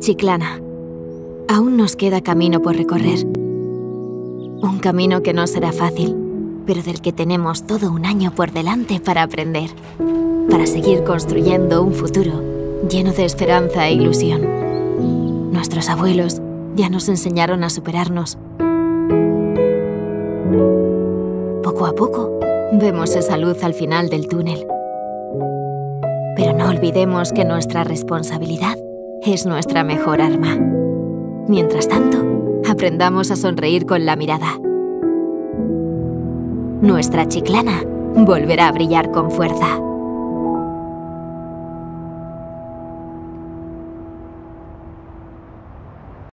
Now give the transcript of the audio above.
Chiclana, aún nos queda camino por recorrer. Un camino que no será fácil, pero del que tenemos todo un año por delante para aprender, para seguir construyendo un futuro lleno de esperanza e ilusión. Nuestros abuelos ya nos enseñaron a superarnos. Poco a poco, vemos esa luz al final del túnel. No olvidemos que nuestra responsabilidad es nuestra mejor arma. Mientras tanto, aprendamos a sonreír con la mirada. Nuestra chiclana volverá a brillar con fuerza.